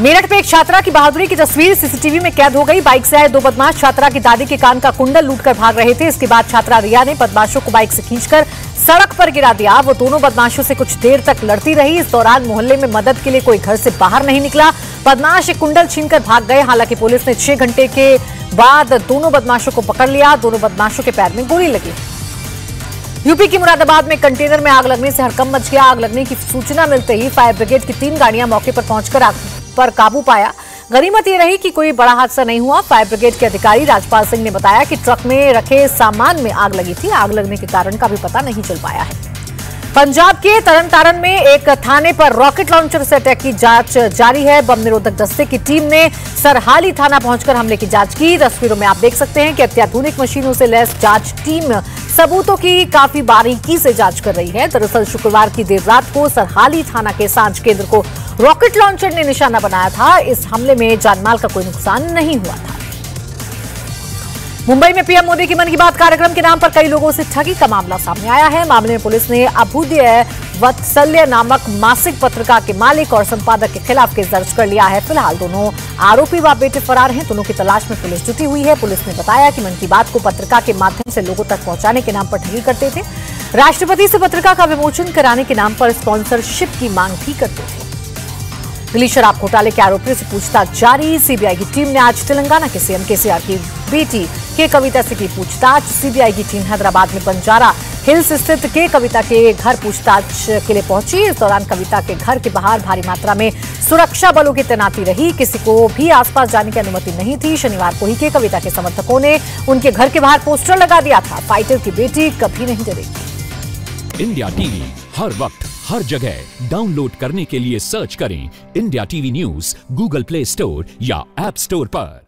मेरठ में एक छात्रा की बहादुरी की तस्वीर सीसीटीवी में कैद हो गई। बाइक से आए दो बदमाश छात्रा की दादी के कान का कुंडल लूटकर भाग रहे थे। इसके बाद छात्रा रिया ने बदमाशों को बाइक से खींचकर सड़क पर गिरा दिया। वो दोनों बदमाशों से कुछ देर तक लड़ती रही। इस दौरान मोहल्ले में मदद के लिए कोई घर से बाहर नहीं निकला। बदमाश एक कुंडल छीनकर भाग गए। हालाँकि पुलिस ने छह घंटे के बाद दोनों बदमाशों को पकड़ लिया। दोनों बदमाशों के पैर में गोली लगी। यूपी की मुरादाबाद में कंटेनर में आग लगने से हड़कम मच गया। आग लगने की सूचना मिलते ही फायर ब्रिगेड की तीन गाड़ियाँ मौके पर पहुंचकर आग पर काबू पाया। गनीमत ये रही कि कोई बड़ा हादसा नहीं हुआ। फायर ब्रिगेड के अधिकारी राजपाल सिंह ने बताया कि ट्रक में रखे सामान में आग लगी थी। आग लगने के कारण का भी पता नहीं चल पाया है। पंजाब के तरन तारण में एक थाने पर रॉकेट लॉन्चर से अटैक की जाँच जारी है। बम निरोधक दस्ते की टीम ने सरहाली थाना पहुंचकर हमले की जाँच की। तस्वीरों में आप देख सकते हैं कि अत्याधुनिक मशीनों से लैस जाँच टीम सबूतों की काफ़ी बारीकी से जाँच कर रही है। दरअसल शुक्रवार की देर रात को सरहाली थाना के साँझ केंद्र को रॉकेट लॉन्चर ने निशाना बनाया था। इस हमले में जानमाल का कोई नुकसान नहीं हुआ था। मुंबई में पीएम मोदी की मन की बात कार्यक्रम के नाम पर कई लोगों से ठगी का मामला सामने आया है। मामले में पुलिस ने अभुदय वत्सल्य नामक मासिक पत्रिका के मालिक और संपादक के खिलाफ केस दर्ज कर लिया है। फ़िलहाल दोनों आरोपी व बेटे फरार हैं। दोनों की तलाश में पुलिस जुटी हुई है। पुलिस ने बताया कि मन की बात को पत्रिका के माध्यम से लोगों तक पहुँचाने के नाम पर ठगी करते थे। राष्ट्रपति से पत्रिका का विमोचन कराने के नाम पर स्पॉन्सरशिप की मांग भी करते थे। दिल्ली शराब घोटाले के आरोपियों से पूछताछ जारी। सीबीआई की टीम ने आज तेलंगाना के सीएम केसीआर की बेटी के कविता से की पूछताछ। सीबीआई की टीम हैदराबाद में बंजारा हिल्स स्थित के कविता के घर पूछताछ के लिए पहुँची। इस दौरान कविता के घर के बाहर भारी मात्रा में सुरक्षा बलों की तैनाती रही। किसी को भी आसपास जाने की अनुमति नहीं थी। शनिवार को ही के कविता के समर्थकों ने उनके घर के बाहर पोस्टर लगा दिया था। फाइटर की बेटी कभी नहीं डरेगी। इंडिया टीवी, हर वक्त, हर जगह। डाउनलोड करने के लिए सर्च करें India TV news, Google Play Store या एप स्टोर पर।